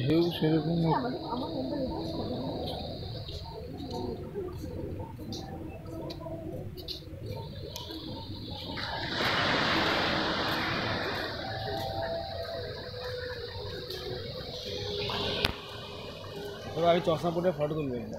ঢেউ সেরকম এবার আমি চশমা পরে ফটো তুলবেন